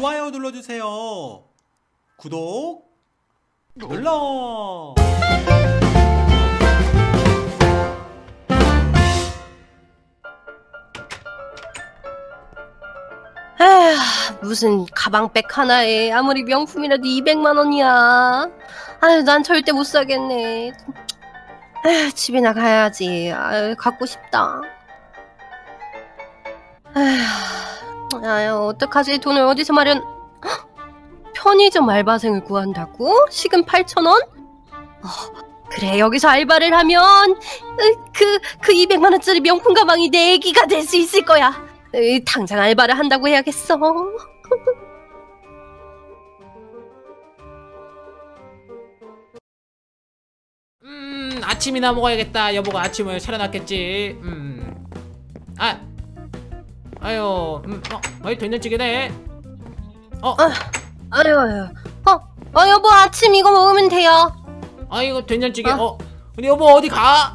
좋아요 눌러주세요. 구독 눌러. 에휴, 무슨 가방백 하나에 아무리 명품이라도 200만 원이야. 아유, 난 절대 못 사겠네. 에휴, 집이나 가야지. 아유, 갖고 싶다. 에휴, 아유, 어떡하지? 돈을 어디서 마련? 헉, 편의점 알바생을 구한다고? 시급 8,000원? 어, 그래, 여기서 알바를 하면, 으, 그, 그 200만원짜리 명품 가방이 내 애기가 될 수 있을 거야. 으, 당장 알바를 한다고 해야겠어. 음 아침이나 먹어야겠다 여보가 아침을 차려놨겠지 음. 아 아유 음, 어, 어이 된장찌개네 어, 아유, 아유. 어, 어, 여보, 아침 이거 먹으면 돼요. 아 이거 된장찌개 아. 어 근데 여보 어디 가?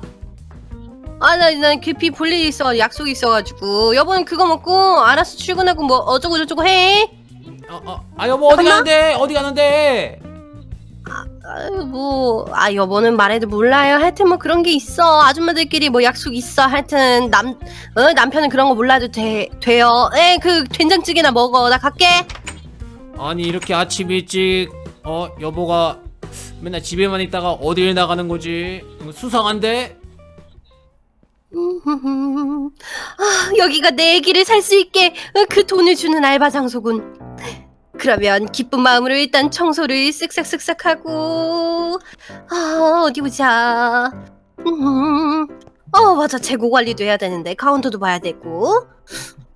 아, 나, 나 급히 볼 일이 있어, 약속이 있어가지고. 여보는 그거 먹고, 알아서 출근하고 뭐, 어쩌고저쩌고 해. 어, 어, 아 여보 어디 잠깐만. 가는데 어디 가는데 뭐, 아, 여보는 말해도 몰라요. 하여튼 뭐 그런 게 있어. 아줌마들끼리 뭐 약속 있어. 하여튼, 남, 어, 남편은 그런 거 몰라도 돼, 돼요. 에, 그, 된장찌개나 먹어. 나 갈게. 아니 이렇게 아침 일찍 어 여보가 맨날 집에만 있다가 어딜 나가는 거지 이거 수상한데 아, 여기가 내 애기를 살 수 있게 어, 그 돈을 주는 알바 장소군. 그러면 기쁜 마음으로 일단 청소를 쓱싹쓱싹 하고 아 어디 보자. 음, 어 맞아 재고 관리도 해야 되는데 카운터도 봐야 되고.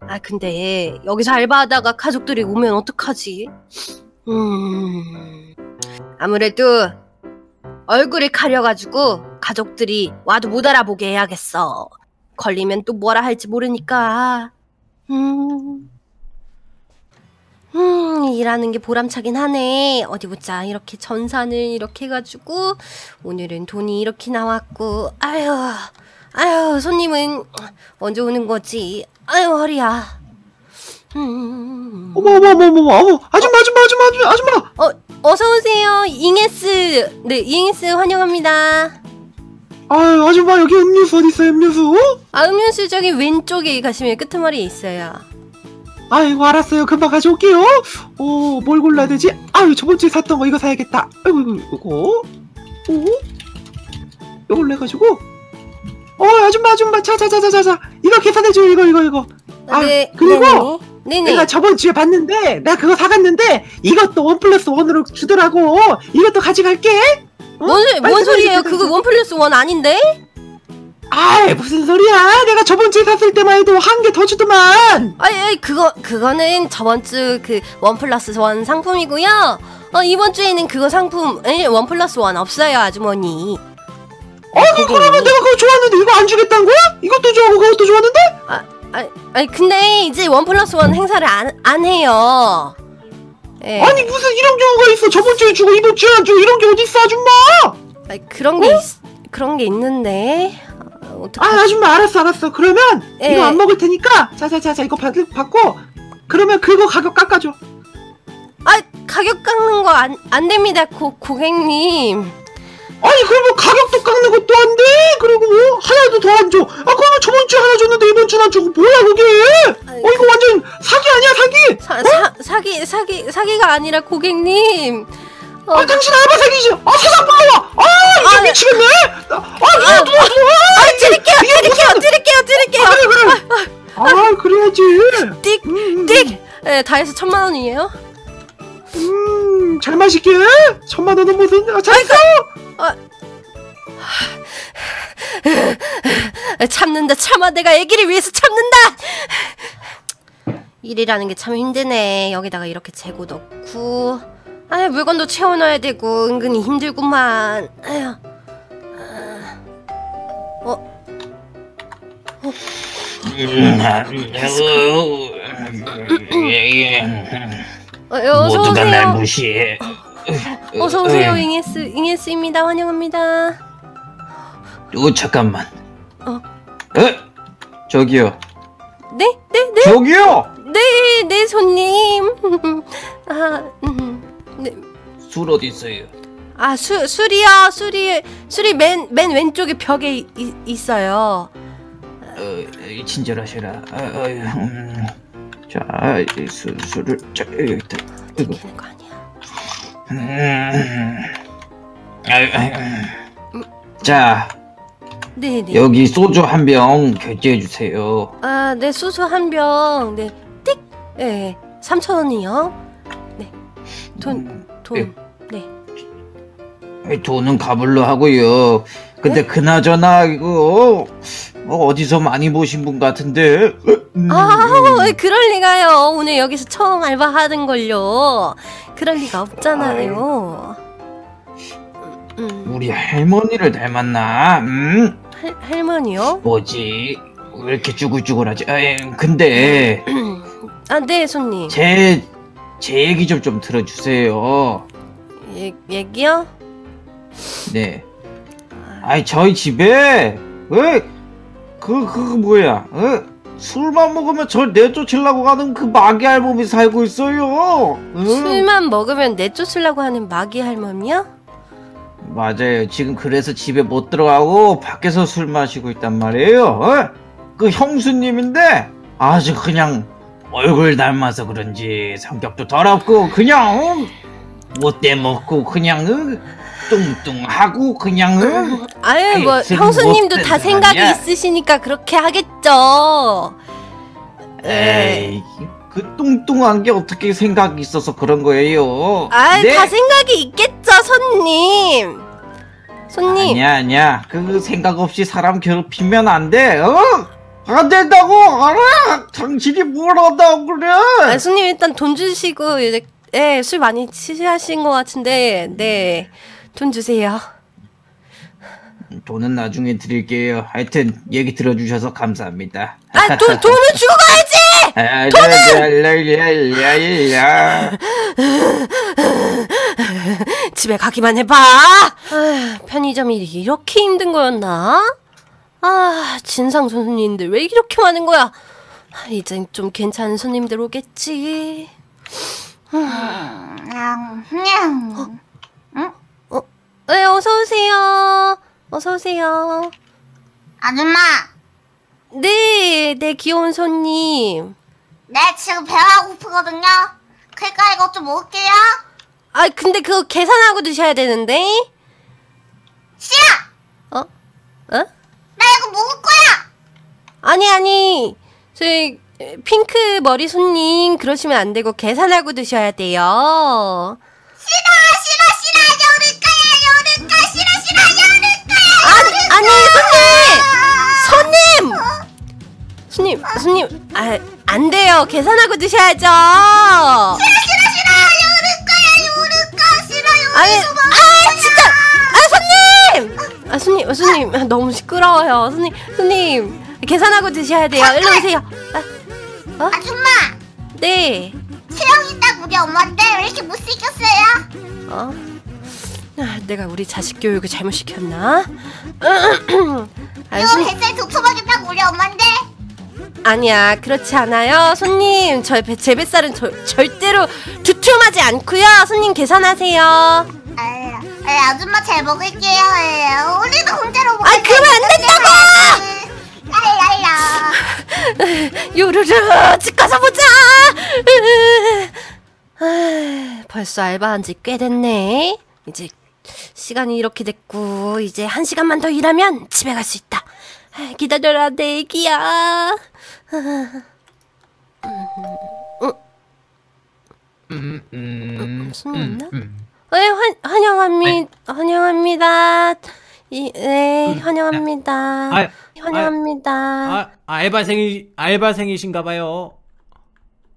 아 근데 여기서 알바하다가 가족들이 오면 어떡하지? 음 아무래도 얼굴을 가려가지고 가족들이 와도 못 알아보게 해야겠어. 걸리면 또 뭐라 할지 모르니까. 음. 음, 일하는 게 보람차긴 하네. 어디 보자. 이렇게 전산을 이렇게 해가지고, 오늘은 돈이 이렇게 나왔고, 아유, 아유, 손님은 언제 오는 거지? 아유, 허리야. 음. 어머 어머 어머 어머 어머 아줌마 아줌마 아줌마 아줌마 아줌마 어, 어서오세요. 잉에스. 네, 잉에스 환영합니다. 아유 아줌마 여기 음료수 어디 있어요 음료수 아, 음료수 저기 왼쪽에 가시면 끄트머리에 있어요. 아이고 알았어요. 금방 가져올게요. 어뭘 골라야 되지? 아유 저번주에 샀던 거 이거 사야겠다. 아이고 이거 이거 오 이걸로 해가지고? 어 아줌마 아줌마. 자자자자자자. 이거 계산해줘요 이거 이거 이거. 아, 그리고 네네. 내가 저번 주에 봤는데 나 그거 사갔는데 이것도 one plus one으로 주더라고. 이것도 가져갈게. 어? 뭔, 뭔 소리예요? 그거 one plus one 아닌데? 아이 무슨 소리야 내가 저번 주에 샀을 때만 해도 한 개 더 주더만 아이, 아이, 그거, 그거는 저번 주 그 one plus one 상품이고요. 어, 이번 주에는 그거 상품, 에, one plus one 없어요, 아주머니. 아니 그러면 내가 그거 좋았는데 이거 안 주겠다는 거야? 이것도 좋아하고 그것도 좋았는데? 아, 아, 아니, 근데 이제 one plus one 행사를 안, 안 해요. 예. 아니 무슨 이런 경우가 있어 저번 주에 주고 이번 주에 안 주고 이런 게 어딨어 아줌마 아니, 그런 게, 있, 그런 게 있는데. 아, 아? 아줌마 알았어 알았어 그러면 예. 이거 안 먹을 테니까 자자자자 이거 받, 받고 그러면 그거 가격 깎아줘 아, 가격 깎는 거 안, 안 됩니다, 고, 고객님. 아니 그러면 가격도 깎는 것도 안돼 그리고 뭐 하나도 더 안 줘 아 그러면 저번 주에 하나 줬는데 이번 주는 안 주고 뭐야 그게 어 이거 완전 사기 아니야 사기 사, 사, 사기, 사기, 사기가 아니라 고객님. 어, 아 당신 알바 사기지 아 세상 불러와 아 이제 아, 네. 미치겠네 아 아, 누가 누가 누가 아, 드릴게요, 드릴게요, 드릴게요, 드릴게요. 그래 그래 아 그래야지 띡, 음, 띡. 네, 다 해서 천만 원이에요. 음, 잘 마실게. 천만 원은 무슨? 아, 잘 써. 참는다, 참아. 내가 아기를 위해서 참는다. 일이라는 게 참 힘드네. 여기다가 이렇게 재고 넣고, 아, 물건도 채워넣어야 되고 은근히 힘들구만. 아휴. 아, 어, 어, 어서 모두가 날 오세요. 무시해. 어서 오세요, 어, 잉에스, 잉에스입니다. 환영합니다. 어, 잠깐만. 어. 어? 저기요. 네, 네, 네, 저기요. 네, 네, 손님. 아, 음, 네. 술 어디 있어요? 아, 수, 술이요. 술이, 술이 맨, 맨 왼쪽에 벽에 이- 이- 있어요. 어, 어, 친절하셔라. 어, 어, 음. 자, 이 술, 술을 자, 여기 있다. 이거. 거 아니야. 음. 아유, 아유. 자, 네네. 여기 소주 한 병 결제해 주세요. 아, 네, 소주 한 병. 네, 띡! 네, 3,000원이요. 네. 돈, 돈. 네. 이 돈은 가불로 하고요. 근데 그나저나 이거 어, 어디서 많이 보신 분 같은데. 음. 아, 왜 그럴 리가요. 오늘 여기서 처음 알바 하는 걸요. 그럴 리가 없잖아요. 음, 우리 할머니를 닮았나? 음? 할, 할머니요? 뭐지? 왜 이렇게 쭈글쭈글하지? 아, 근데 아, 네, 손님. 제, 제 얘기 좀 좀 들어주세요. 얘, 얘기요? 네. 아이 저희 집에 왜 그, 그, 뭐야? 어? 술만 먹으면 절 내쫓으려고 하는 그 마귀 할멈이 살고 있어요. 응? 술만 먹으면 내쫓으려고 하는 마귀 할멈이요? 맞아요. 지금 그래서 집에 못 들어가고 밖에서 술 마시고 있단 말이에요. 어? 그 형수님인데 아주 그냥 얼굴 닮아서 그런지 성격도 더럽고 그냥 어? 못돼 먹고 그냥 어? 뚱뚱하고 그냥 어? 아유, 뭐, 형수님도 다 생각이 사람이야. 있으시니까 그렇게 하겠죠. 네. 에이 그 뚱뚱한 게 어떻게 생각이 있어서 그런 거예요? 아, 네? 다 생각이 있겠죠, 손님. 손님. 아니야 아니야 그 생각 없이 사람 괴롭히면 안 돼. 어? 안 된다고 알아? 당신이 뭘 한다고 그래? 아, 손님 일단 돈 주시고 이제 예, 술 많이 취하신 것 같은데 네. 돈 주세요. 돈은 나중에 드릴게요. 하여튼 얘기 들어주셔서 감사합니다. 아, 돈 돈을 주고 가야지. 돈은 집에 가기만 해봐. 아, 편의점이 이렇게 힘든 거였나? 아, 진상 손님들 왜 이렇게 많은 거야? 아, 이젠 좀 괜찮은 손님들 오겠지. 어, 네, 어서 오세요. 어서 오세요. 아줌마, 네, 네, 귀여운 손님. 네 지금 배가 고프거든요. 그러니까 이것 좀 먹을게요. 아, 근데 그거 계산하고 드셔야 되는데. 싫어! 어? 어? 아니, 아니. 저희 에, 핑크 머리 손님 그러시면 안 되고 계산하고 드셔야 돼요. 싫어, 싫어, 싫어! 열을 거! 싫어, 싫어, 열을 거야! 아니, 아니, 손님! 손님! 손님, 손님, 아, 안 돼요. 계산하고 드셔야죠. 싫어, 싫어, 싫어! 열을 거! 싫어, 아니, 아, 진짜! 아, 손님! 아, 손님, 아, 손님, 아, 너무 시끄러워요. 손님, 손님, 계산하고 드셔야 돼요. 일로 오세요. 아, 아줌마, 네. 채영이 딱 우리 엄마인데 왜 이렇게 못생겼어요? 어? 아, 내가 우리 자식 교육을 잘못 시켰나? 아, 이거 손, 뱃살 도톰하게 딱 우리 엄마인데? 아니야, 그렇지 않아요. 손님, 저, 배- 제 뱃살은 저, 절대로 두툼하지 않고요. 손님 계산하세요. 아유, 아 유, 아줌마 잘 먹을게요. 아유, 우리도 공짜로 먹을 아, 그러면 안 된다고! 야야야. 요르르, 집 가서 보자! 아, 벌써 알바한 지 꽤 됐네. 이제 시간이 이렇게 됐고, 이제 한 시간만 더 일하면 집에 갈 수 있다. 아, 기다려라, 내 애기야. 음, 음, 손 음, 있나? 음. 네, 환, 환영합니다. 환영합니다. 이, 네, 환영합니다. 아, 환영합니다. 아, 알바생이 알바생이신가봐요.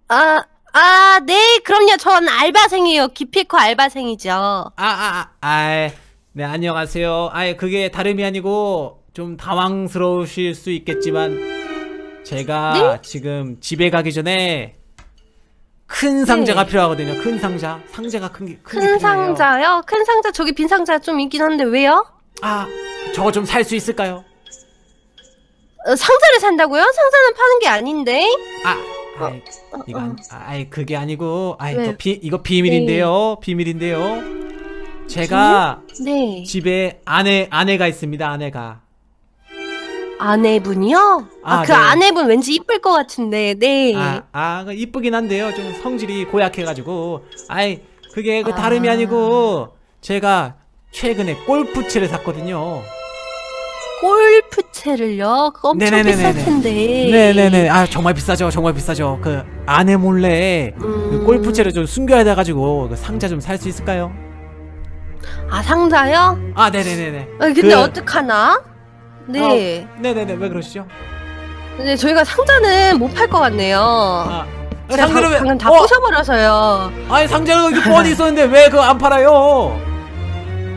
아, 아, 네, 그럼요. 전 알바생이에요. 기필코 알바생이죠. 아, 아, 아, 아, 네 안녕하세요. 아, 그게 다름이 아니고 좀 당황스러우실 수 있겠지만 제가 지금 집에 가기 전에 큰 상자가 네. 필요하거든요. 큰 상자, 상자가 큰 게, 큰게 큰 필요해요. 상자요? 큰 상자, 저기 빈 상자 좀 있긴 한데, 왜요? 아, 저거 좀 살 수 있을까요? 어, 상자를 산다고요? 상자는 파는 게 아닌데? 아, 아이, 이거 안, 아이 그게 아니고 아이 왜? 이거 비 이거 비밀인데요. 비밀인데요. 제가 네. 집에 아내 아내가 있습니다. 아내가. 아내분이요? 아, 아, 그 네. 아내분 왠지 이쁠 것 같은데, 네. 아, 아, 그 이쁘긴 한데요. 좀 성질이 고약해가지고. 아이, 그게 그 다름이 아. 아니고, 제가 최근에 골프채를 샀거든요. 골프채를요? 그거 엄청 네네네네네. 비쌀 텐데. 네네네. 아, 정말 비싸죠. 정말 비싸죠. 그, 아내 몰래 그 음. 골프채를 좀 숨겨야 돼가지고, 그 상자 좀 살 수 있을까요? 아, 상자요? 아, 네네네네. 아, 근데 그- 어떡하나? 네. 어, 네네네. 왜 그러시죠? 근데 저희가 상자는 못 팔 것 같네요. 아, 상자를 왜, 방금 다 어, 부셔버려서요. 아니, 상자는 여기 뻔히 있었는데 왜 그거 안 팔아요?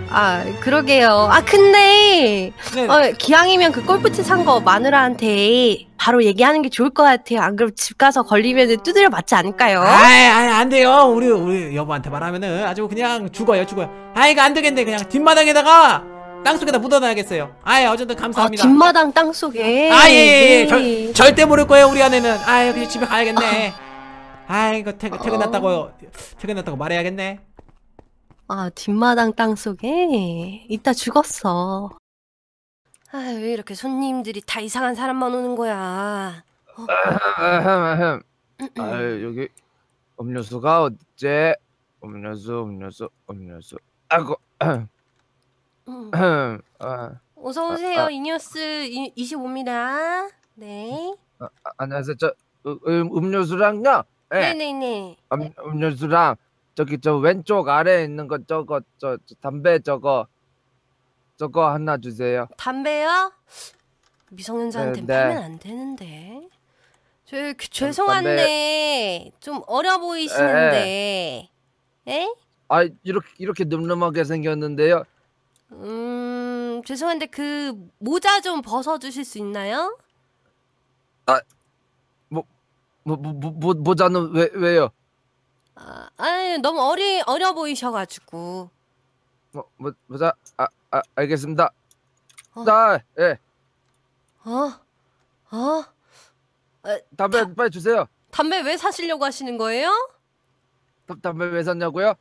아, 그러게요. 아, 근데, 네. 어, 기왕이면 그 골프채 산 거 마누라한테 바로 얘기하는 게 좋을 것 같아요. 안 그럼 집 가서 걸리면 두드려 맞지 않을까요? 아이, 아이, 안 돼요. 우리, 우리 여보한테 말하면은 아주 그냥 죽어요, 죽어요. 아, 이거 안 되겠네. 그냥 뒷마당에다가 땅속에다 묻어놔야겠어요. 아이, 어쨌든 아, 감사합니다. 뒷마당 땅 속에. 아, 예, 예, 예. 네. 절, 절대 모를 거예요, 우리 아내는. 아이, 그냥 집에 가야겠네. 아, 이거 퇴근, 퇴근했다고, 퇴근했다고 말해야겠네. 아, 뒷마당 땅 속에? 이따 죽었어. 아, 왜 이렇게 손님들이 다 이상한 사람만 오는 거야? 아흠, 음, 음. 아유 여기 음료수가 어딨지? 음료수 음료수 음료수 아이고 아, 어서 오세요. 아. 이니어스 25입니다. 네. 아, 안녕하세요 저 음, 음, 음료수랑요 예 네네네. 음, 음료수랑 저기 저 왼쪽 아래에 있는 거 저거 저, 저 담배 저거 저거 하나 주세요 담배요? 미성년자한테 네, 네. 팔면 안 되는데. 저 그, 죄송한데 좀 어려 보이시는데. 에? 아 이렇게 이렇게 늠름하게 생겼는데요 음, 죄송한데 그 모자 좀 벗어 주실 수 있나요? 뭐, 뭐, 뭐, 뭐 모자는 왜 왜요 아, 아니, 너무 어리 어려 보이셔 가지고. 뭐, 뭐 모자 아, 아 알겠습니다 어. 자예 어? 어? 담배 빨리 주세요 담배 왜 사시려고 하시는 거예요? 담- 담배 왜 샀냐고요?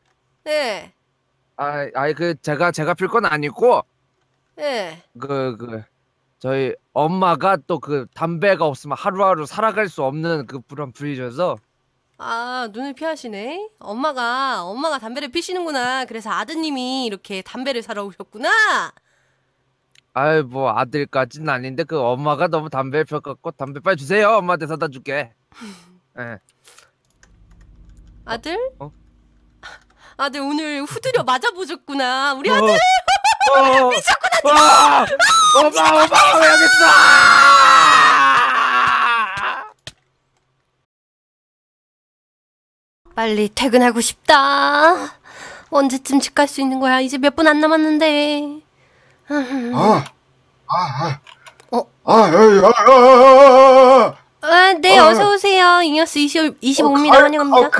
네. 아, 아이 그 제가 제가 필 건 아니고 네. 그그 저희 엄마가 또 그 담배가 없으면 하루하루 살아갈 수 없는 그 그런 분이셔서 아, 눈을 피하시네. 엄마가 엄마가 담배를 피시는구나. 그래서 아드님이 이렇게 담배를 사러 오셨구나. 아이 뭐 아들까지는 아닌데 그 엄마가 너무 담배를 펴갖고 담배 빨리 주세요 엄마한테 사다 줄게 예. 아들? 어? 아들 오늘 후드려 맞아 보셨구나. 우리 아들 어, 어, 미쳤구나 엄마 엄마 왜 여기 있어 빨리 퇴근하고 싶다. 언제쯤 집 갈 수 있는 거야? 이제 몇 분 안 남았는데. 아, 아, 아, 어? 아, 에이, 아, 아, 아, 아, 네, 어, 어서 오세요. 잉여스 20, 25입니다. 가위- 환영합니다.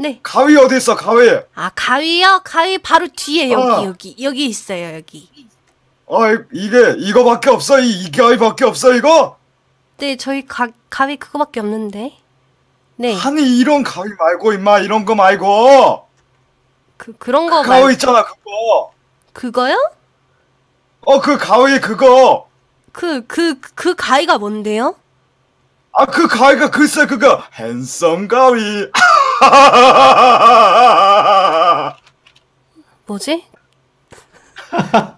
네. 가위 어디 있어, 가위? 아, 가위요? 가위 바로 뒤에 여기 어. 여기 여기 있어요, 여기. 아, 이- 이게 이거밖에 없어, 이, 이 가위밖에 없어, 이거? 네, 저희 가, 가위 그거밖에 없는데. 네. 아니 이런 가위 말고 임마 이런 거 말고 그 그런 거그말 가위 있잖아 그거. 그거요? 어, 그 가위 그거. 그 그 그 가위가 뭔데요? 아, 그 가위가 글쎄 그거 핸섬 가위. 뭐지?